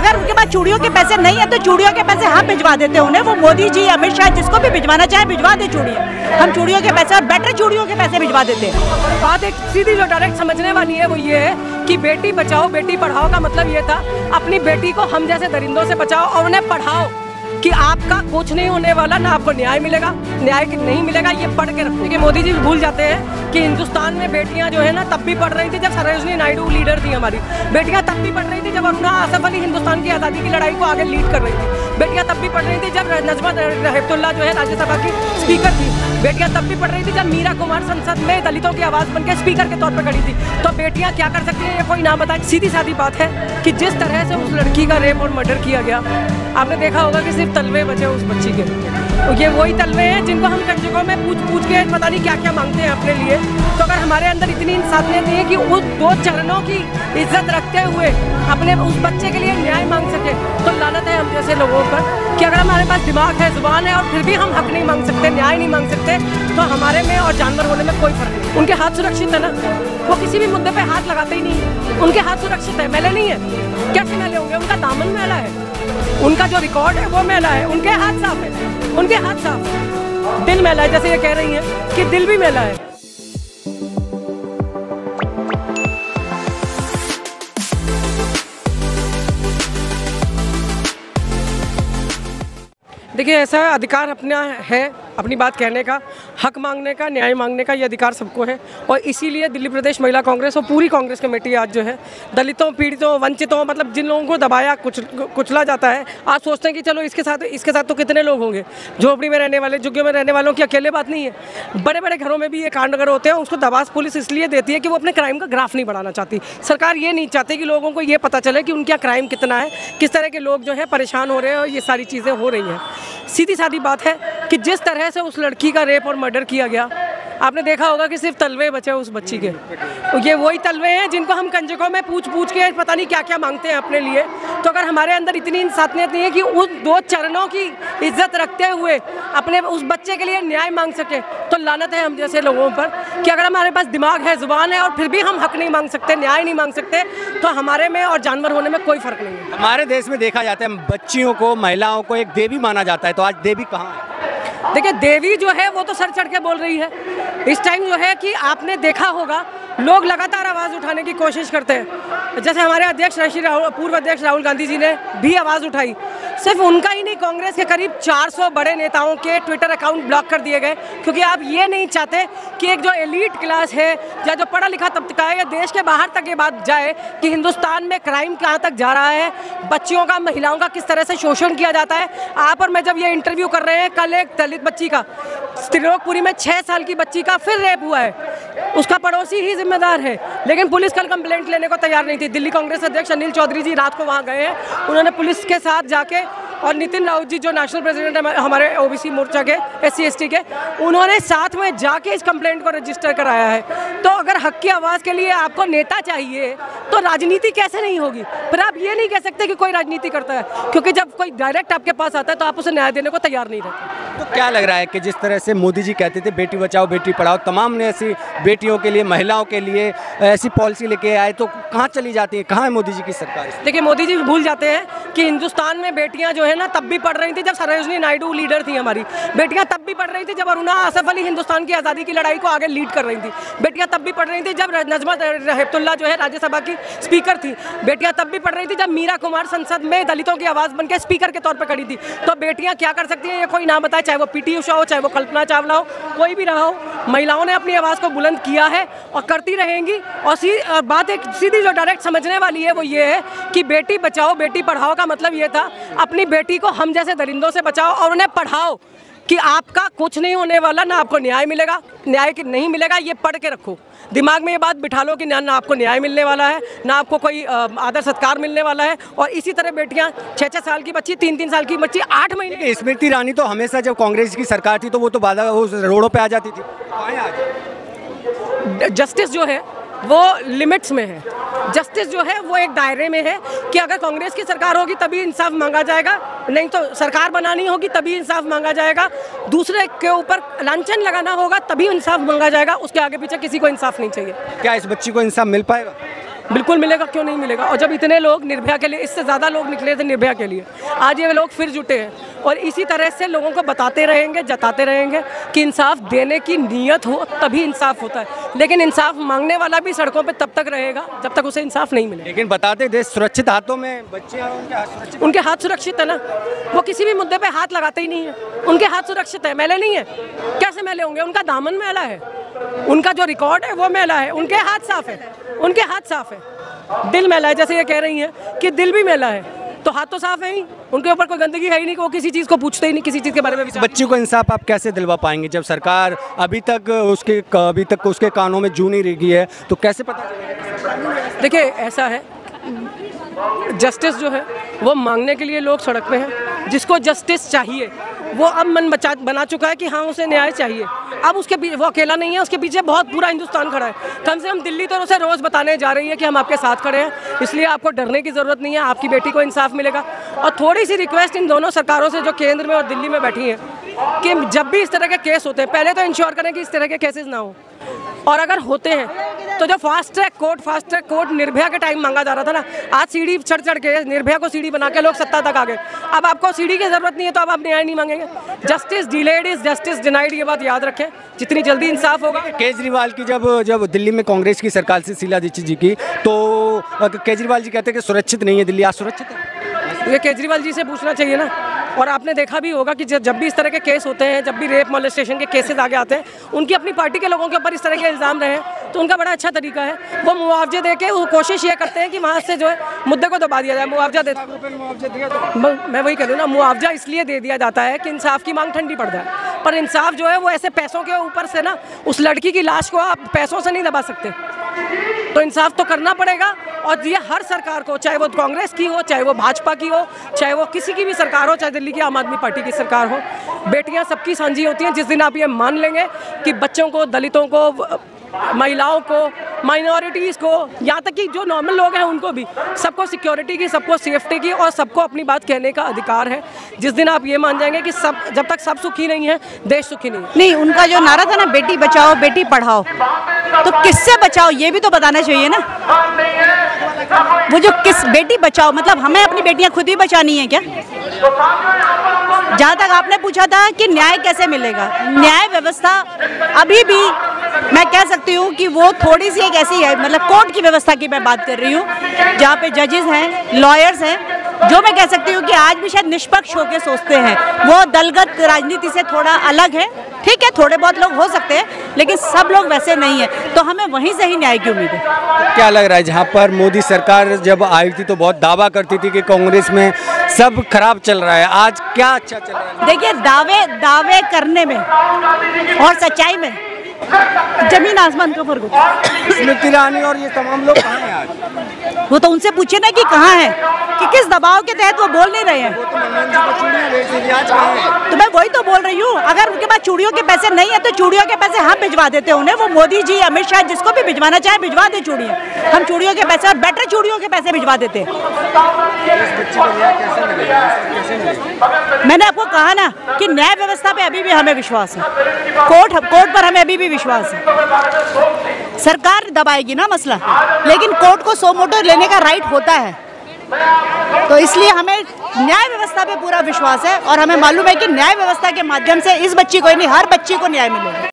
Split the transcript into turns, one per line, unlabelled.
अगर उनके पास चूड़ियों के पैसे नहीं है तो चूड़ियों के पैसे हम भिजवा देते हैं उन्हें। वो मोदी जी, अमित शाह, जिसको भी भिजवाना चाहे भिजवा दे चूड़ियाँ। हम चूड़ियों के पैसे और बेटर चूड़ियों के पैसे भिजवा देते हैं।
बात एक सीधी जो डायरेक्ट समझने वाली है, वो ये है कि बेटी बचाओ, बेटी पढ़ाओ का मतलब ये था, अपनी बेटी को हम जैसे दरिंदों से बचाओ और उन्हें पढ़ाओ कि आपका कुछ नहीं होने वाला, ना आपको न्याय मिलेगा, न्याय नहीं मिलेगा, ये पढ़ के रखो कि मोदी जी भूल जाते हैं कि हिंदुस्तान में बेटियाँ जो है ना, तब भी पढ़ रही थी जब सरोजनी नायडू लीडर थी हमारी। बेटियाँ तब भी पढ़ रही थी जब अपना आसफ अली हिंदुस्तान की आज़ादी की लड़ाई को आगे लीड कर रही थी। बेटियाँ तब भी पढ़ रही थी जब नजमा रहमतुल्ला जो है राज्यसभा की स्पीकर थी। बेटियाँ तब भी पढ़ रही थी जब मीरा कुमार संसद में दलितों की आवाज़ बनकर स्पीकर के तौर पर खड़ी थी। तो बेटियाँ क्या कर सकती हैं? ये कोई ना बताए? सीधी सादी बात है कि जिस तरह से उस लड़की का रेप और मर्डर किया गया, आपने देखा होगा कि सिर्फ़ तलवे बचे उस बच्ची के। ये वही तलवे हैं जिनको हम कंजकों में पूछ पूछ के पता नहीं क्या क्या मांगते हैं अपने लिए। तो अगर हमारे अंदर इतनी इंसानियत नहीं है कि उस दो चरणों की इज़्ज़त रखते हुए अपने उस बच्चे के लिए न्याय मांग सके तो लानत है हम जैसे लोगों पर कि अगर हमारे पास दिमाग है, ज़ुबान है और फिर भी हम हक नहीं मांग सकते, न्याय नहीं मांग सकते तो हमारे में और जानवर होने में कोई फ़र्क नहीं। उनके हाथ सुरक्षित है ना? वो किसी भी मुद्दे पर हाथ लगाते ही नहीं। उनके हाथ सुरक्षित है, मैले नहीं है। कैसे मैले होंगे? उनका दामन मैला है। उनका जो रिकॉर्ड है, वो मेला है। उनके हाथ साफ़ है। उनके हाथ साफ़ है। दिल मेला है, जैसे ये कह रही है कि दिल भी मेला है। देखिए, ऐसा अधिकार अपना है अपनी बात कहने का, हक मांगने का, न्याय मांगने का ये अधिकार सबको है। और इसीलिए दिल्ली प्रदेश महिला कांग्रेस और पूरी कांग्रेस कमेटी आज जो है, दलितों, पीड़ितों, वंचितों मतलब जिन लोगों को दबाया, कुछ, कुचला जाता है, आज सोचते हैं कि चलो इसके साथ इसके साथ तो कितने लोग होंगे, झोपड़ी में रहने वाले, झुग्गियों में रहने वालों की अकेले बात नहीं है। बड़े बड़े घरों में भी ये कांड अगर होते हैं, उसको दबास पुलिस इसलिए देती है कि वो अपने क्राइम का ग्राफ नहीं बढ़ाना चाहती। सरकार ये नहीं चाहती कि लोगों को ये पता चले कि उनका क्राइम कितना है, किस तरह के लोग जो है, परेशान हो रहे हैं और ये सारी चीज़ें हो रही हैं। सीधी सादी बात है कि जिस तरह से उस लड़की का रेप और मर्डर किया गया, आपने देखा होगा कि सिर्फ़ तलवे बचे उस बच्ची के। ये वही तलवे हैं जिनको हम कंजकों में पूछ पूछ के पता नहीं क्या क्या मांगते हैं अपने लिए। तो अगर हमारे अंदर इतनी इंसानियत नहीं है कि उन दो चरणों की इज़्ज़त रखते हुए अपने उस बच्चे के लिए न्याय मांग सके तो लानत है हम जैसे लोगों पर कि अगर हमारे पास दिमाग है, ज़ुबान है और फिर भी हम हक नहीं मांग सकते, न्याय नहीं मांग सकते तो हमारे में और जानवर होने में कोई फ़र्क नहीं है।
हमारे देश में देखा जाता है बच्चियों को, महिलाओं को एक देवी माना जाता है तो आज देवी कहाँ है?
देखिए, देवी जो है वो तो सर चढ़ के बोल रही है। इस टाइम जो है कि आपने देखा होगा लोग लगातार आवाज़ उठाने की कोशिश करते हैं। जैसे हमारे अध्यक्ष राहुल, पूर्व अध्यक्ष राहुल गांधी जी ने भी आवाज़ उठाई। सिर्फ़ उनका ही नहीं, कांग्रेस के करीब 400 बड़े नेताओं के ट्विटर अकाउंट ब्लॉक कर दिए गए। क्योंकि आप ये नहीं चाहते कि एक जो एलिट क्लास है, या जो पढ़ा लिखा तबका है, या देश के बाहर तक ये बात जाए कि हिंदुस्तान में क्राइम कहाँ तक जा रहा है, बच्चियों का, महिलाओं का किस तरह से शोषण किया जाता है। आप और मैं जब ये इंटरव्यू कर रहे हैं, कल एक दलित बच्ची का, त्रिलोकपुरी में छः साल की बच्ची का फिर रेप हुआ है। उसका पड़ोसी ही जिम्मेदार है। लेकिन पुलिस कल कंप्लेंट लेने को तैयार नहीं थी। दिल्ली कांग्रेस अध्यक्ष अनिल चौधरी जी रात को वहाँ गए हैं। उन्होंने पुलिस के साथ जाके और नितिन राउत जी जो नेशनल प्रेसिडेंट है हमारे ओबीसी मोर्चा के एस सी के उन्होंने साथ में जाके इस कंप्लेंट को रजिस्टर कराया है। तो अगर हक की आवाज़ के लिए आपको नेता चाहिए तो राजनीति कैसे नहीं होगी? फिर आप ये नहीं कह सकते कि कोई राजनीति करता है क्योंकि जब कोई डायरेक्ट आपके पास आता है तो आप उसे न्याय देने को तैयार नहीं रहते।
तो क्या लग रहा है कि जिस तरह से मोदी जी कहते थे बेटी बचाओ बेटी पढ़ाओ तमाम ने ऐसी बेटियों के लिए महिलाओं के लिए ऐसी पॉलिसी लेके आए तो कहाँ चली जाती है? कहाँ है मोदी जी की सरकार?
देखिए मोदी जी भूल जाते हैं कि हिंदुस्तान में बेटियाँ जो है ना, तब भी पढ़ रही थी जब सरोजनी नायडू लीडर थी हमारी। बेटियाँ तब भी पढ़ रही थी जब अरुणा, आसफ अली हिंदुस्तान की आज़ादी की लड़ाई को आगे लीड कर रही थी। बेटियाँ तब भी पढ़ रही थी जब नजमा रहमतुल्ला जो है राज्यसभा की स्पीकर थी। बेटियाँ तब भी पढ़ रही थी जब मीरा कुमार संसद में दलितों की आवाज़ बनकर स्पीकर के तौर पर खड़ी थी। तो बेटियाँ क्या कर सकती हैं, ये कोई ना बताए, चाहे वो पीटी उषा हो, चाहे वो कल्पना चावला हो, कोई भी रहा हो, महिलाओं ने अपनी आवाज़ को बुलंद किया है और करती रहेंगी। और सी बात एक सीधी जो डायरेक्ट समझने वाली है वो ये है कि बेटी बचाओ, बेटी पढ़ाओ का मतलब ये था, अपनी बेटी को हम जैसे दरिंदों से बचाओ और उन्हें पढ़ाओ कि आपका कुछ नहीं होने वाला ना आपको न्याय मिलेगा न्याय की नहीं मिलेगा ये पढ़ के रखो। दिमाग में ये बात बिठा लो कि ना ना आपको न्याय मिलने वाला है ना आपको कोई आदर सत्कार मिलने वाला है। और इसी तरह बेटियाँ छः छः साल की बच्ची तीन तीन साल की बच्ची आठ महीने
स्मृति ईरानी तो हमेशा जब कांग्रेस की सरकार थी तो वो तो बाधा वो रोडों पे आ जाती थी।
जस्टिस जो है वो लिमिट्स में है। जस्टिस जो है, वो एक दायरे में है कि अगर कांग्रेस की सरकार होगी, तभी इंसाफ मांगा जाएगा। नहीं तो सरकार बनानी होगी, तभी इंसाफ मांगा जाएगा। दूसरे के ऊपर लंचन लगाना होगा, तभी इंसाफ मांगा जाएगा। उसके आगे पीछे किसी को इंसाफ नहीं चाहिए।
क्या इस बच्ची को इंसाफ मिल पाएगा?
बिल्कुल मिलेगा क्यों नहीं मिलेगा? और जब इतने लोग निर्भया के लिए इससे ज़्यादा लोग निकले थे निर्भया के लिए आज ये लोग फिर जुटे हैं। और इसी तरह से लोगों को बताते रहेंगे जताते रहेंगे कि इंसाफ देने की नीयत हो तभी इंसाफ होता है। लेकिन इंसाफ मांगने वाला भी सड़कों पर तब तक रहेगा जब तक उसे इंसाफ नहीं मिलेगा।
लेकिन बताते देश सुरक्षित हाथों में बच्चे उनके हाथ सुरक्षित
है ना? वो किसी भी मुद्दे पे हाथ लगाते ही नहीं है। उनके हाथ सुरक्षित है मैले नहीं है। कैसे मैले होंगे? उनका दामन मेला है। उनका जो रिकॉर्ड है वो मेला है। उनके हाथ साफ़ है। उनके हाथ साफ़ है। दिल मेला है जैसे ये कह रही हैं कि दिल भी मेला है। तो हाथ तो साफ़ है ही। उनके ऊपर कोई गंदगी है ही नहीं वो किसी चीज़ को पूछते ही नहीं किसी चीज़ के बारे में
बच्ची को इंसाफ आप कैसे दिलवा पाएँगे? जब सरकार अभी तक उसके अभी तक उसके कानों में जू नहीं रही है तो कैसे पता
देखिए ऐसा है। जस्टिस जो है वो मांगने के लिए लोग सड़क पे हैं। जिसको जस्टिस चाहिए। वो अब मन बचा, बना चुका है कि हाँ उसे न्याय चाहिए। अब उसके वो अकेला नहीं है, उसके पीछे बहुत पूरा हिंदुस्तान खड़ा है। कम से कम दिल्ली तो उसे रोज़ बताने जा रही है कि हम आपके साथ खड़े हैं। इसलिए आपको डरने की ज़रूरत नहीं है, आपकी बेटी को इंसाफ मिलेगा। और थोड़ी सी रिक्वेस्ट इन दोनों सरकारों से, जो केंद्र में और दिल्ली में बैठी हैं, कि जब भी इस तरह के केस होते हैं, पहले तो इंश्योर करें कि इस तरह के केसेस ना हो। और अगर होते हैं तो जो fast track court fast track court Nirbhaya के टाइम मांगा जा रहा था ना आज सीढ़ी चढ़ चढ़ के निर्भया को सीढ़ी बना के लोग सत्ता तक आ गए। अब आपको सीढ़ी की ज़रूरत नहीं है तो अब आप न्याय नहीं मांगेंगे। Justice delayed is justice denied ये बात याद रखें। जितनी जल्दी इंसाफ होगा।
केजरीवाल की जब जब दिल्ली में कांग्रेस की सरकार से शीला दीक्षित जी की तो केजरीवाल जी कहते हैं कि सुरक्षित नहीं है दिल्ली आज सुरक्षित है।
ये केजरीवाल जी से पूछना चाहिए ना। और आपने देखा भी होगा कि जब भी इस तरह के केस होते हैं, जब भी रेप मोलेस्टेशन के केसेस आगे आते हैं, उनकी अपनी पार्टी के लोगों के ऊपर इस तरह के इल्ज़ाम रहे तो उनका बड़ा अच्छा तरीका है। वो मुआवजे दे के वो कोशिश ये करते हैं कि वहाँ से जो है मुद्दे को दबा दिया जाए, मुआवजा दे मैं वही कह रही ना, मुआवजा इसलिए दे दिया जाता है कि इंसाफ की मांग ठंडी पड़ जाए। पर इंसाफ जो है वो ऐसे पैसों के ऊपर से ना, उस लड़की की लाश को आप पैसों से नहीं दबा सकते। तो इंसाफ तो करना पड़ेगा। और ये हर सरकार को, चाहे वो कांग्रेस की हो, चाहे वो भाजपा की हो, चाहे वो किसी की भी सरकार हो, चाहे दिल्ली की, आम आदमी पार्टी की सरकार हो, बेटियाँ सबकी साझी होती हैं। जिस दिन आप ये मान लेंगे कि बच्चों को, दलितों को, महिलाओं को माइनॉरिटीज़ को, यहाँ तक कि जो नॉर्मल लोग हैं, उनको भी। सबको सिक्योरिटी की, सबको सेफ्टी की और सबको अपनी बात कहने का अधिकार है। जिस दिन आप ये मान जाएँगे कि सब, जब तक सब सुखी नहीं है, देश सुखी नहीं
नहीं, उनका जो नारा था ना, बेटी बचाओ, बेटी पढ़ाओ तो किससे बचाओ, ये भी तो बताना चाहिए ना। वो जो किस, बेटी बचाओ मतलब हमें अपनी बेटियाँ खुद ही बचानी है क्या? जहाँ तक आपने पूछा था कि न्याय कैसे मिलेगा? न्याय व्यवस्था अभी भी मैं कह सकती हूँ कि वो थोड़ी सी एक ऐसी है मतलब कोर्ट की व्यवस्था की मैं बात कर रही हूँ जहाँ पे जजेस हैं लॉयर्स हैं जो मैं कह सकती हूँ कि आज भी शायद निष्पक्ष होकर सोचते हैं। वो दलगत राजनीति से थोड़ा अलग है ठीक है थोड़े बहुत लोग हो सकते हैं लेकिन सब लोग वैसे नहीं है। तो हमें वहीं से ही न्याय की उम्मीद है।
क्या लग रहा है जहाँ पर मोदी सरकार जब आई थी तो बहुत दावा करती थी कि कांग्रेस में सब खराब चल रहा है। आज क्या अच्छा चल रहा है?
देखिए दावे दावे करने में और सच्चाई में ज़मीन आसमान का फ़र्क होता है।
स्मृति ईरानी और ये तमाम लोग कहाँ हैं आज?
वो तो उनसे पूछे ना कि कहाँ है कि किस दबाव के तहत वो बोल नहीं रहे हैं।
वो तो
तो मैं वही तो बोल रही हूँ अगर उनके पास चूड़ियों के पैसे नहीं है तो चूड़ियों के पैसे हम भिजवा देते हैं उन्हें वो मोदी जी अमित शाह जिसको भी भिजवाना चाहे भिजवा दे चूड़ियाँ। हम चूड़ियों के पैसे और बेटर चूड़ियों के पैसे भिजवा देते हैं। मैंने आपको कहा ना कि न्याय व्यवस्था पे अभी भी हमें विश्वास है। कोर्ट कोर्ट पर हमें अभी भी विश्वास है। सरकार दबाएगी ना मसला, लेकिन कोर्ट को सो मोटो लेने का राइट होता है। तो इसलिए हमें न्याय व्यवस्था पे पूरा विश्वास है और हमें मालूम है कि न्याय व्यवस्था के माध्यम से इस बच्ची को ही नहीं, हर बच्ची को न्याय मिलेगा।